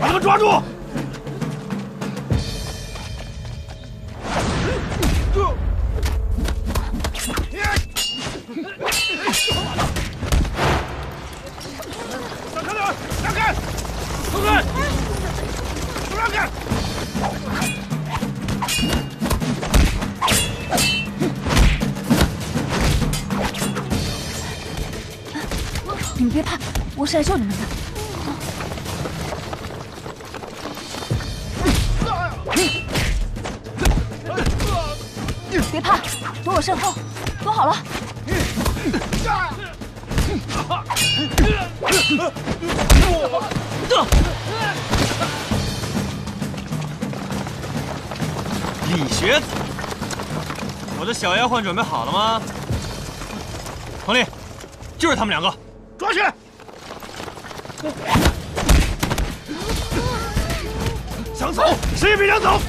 把他们抓住。打开点，让开，松开。你们别怕，我是来救你们的。别怕，躲我身后，躲好了。李学子，我的小丫鬟准备好了吗？彭丽，就是他们两个，抓起来！想走，谁也别想走！